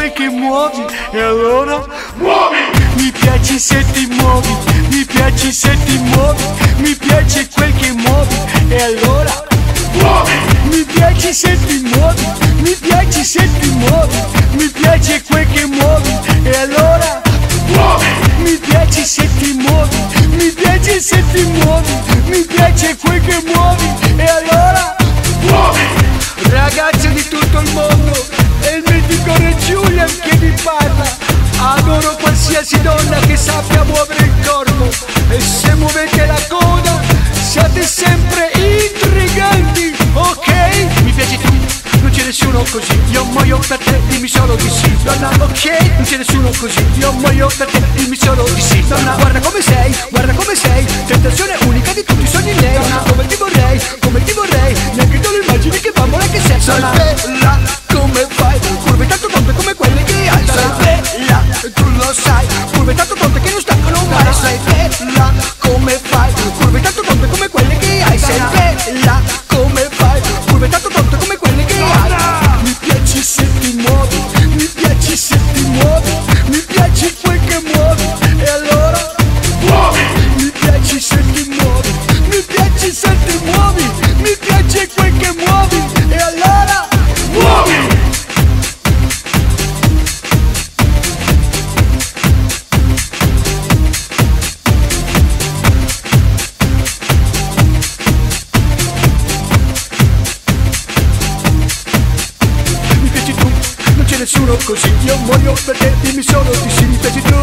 quel che muovi e allora muovi. Mi piaci se ti muovi mi piaci se ti muovi mi piace quel che muovi e allora muovi. Mi piaci se ti muovi mi piaci se ti muovi mi piace quel che muovi e allora muovi. Mi piaci se ti muovi mi piace se ti muovi mi piace quel che muovi e allora muovi. Ragazze di tutto il mondo è il mendicore Julian che vi parla. Adoro qualsiasi donna che sappia muovere il corpo. E se muovete la coda siate sempre intriganti, ok? Mi piace tu non c'è nessuno così, io muoio per te, dimmi solo di sì, donna, ok, non c'è nessuno così, io muoio per te, dimmi solo di sì, donna, guarda come sei, guarda come sei, tentazione unica. sai Pur ventato pronto che non staccano mai Sai che la così io muoio per te dimmi solo di sì piaci tu?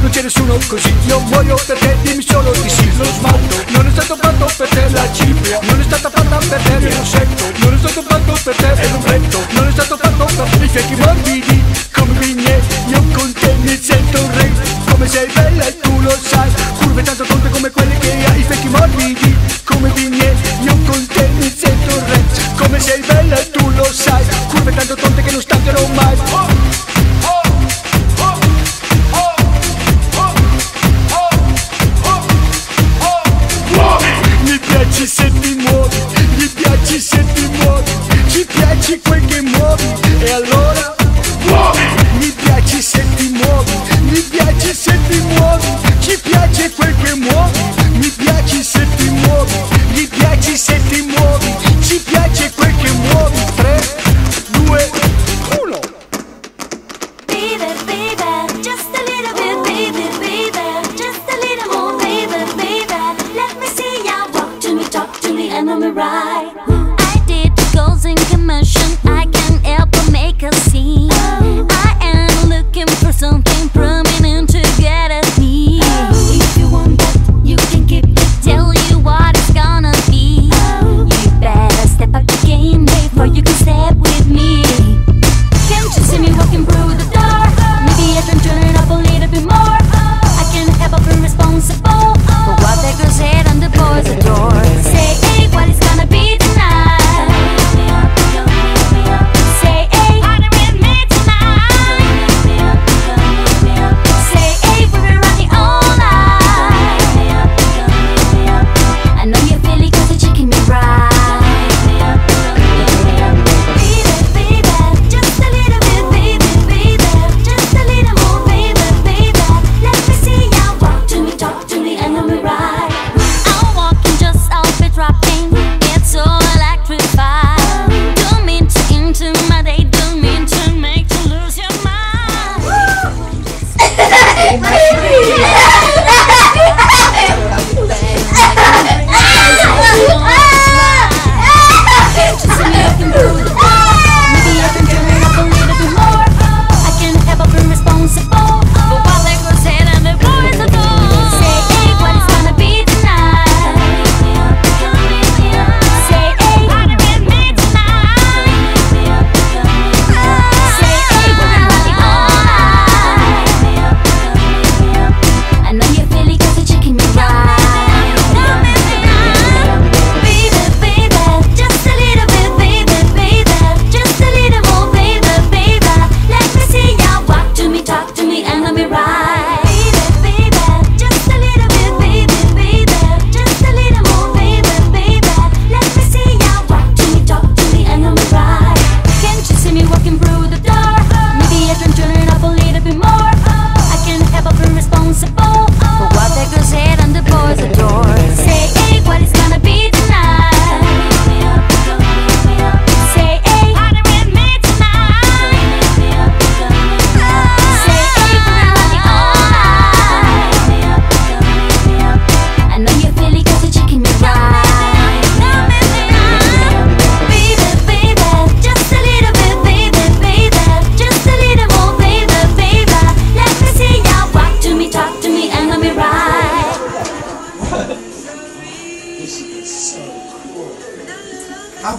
Non c'è nessuno così io muoio per te dimmi solo di sì. Lo smalto non è stato fatto per te la cipria non è stata fatta per te l'insetto non è stato fatto per te è vento non è stato fatto per i fianchi morbidi come vigne io con te mi sento un re come sei bella e tu lo sai curve tanto tonte come quelle che hai i fianchi morbidi come vigne io con te mi sento un re come sei bella e tu lo sai curve tanto tonte che non staccherò mai. muovi e allora muovi. Mi piace se ti muovi, mi piace se ti muovi, ci piace quel che muovi, mi piace se ti muovi, mi piaci se ti muovi.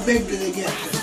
بجد نجاحك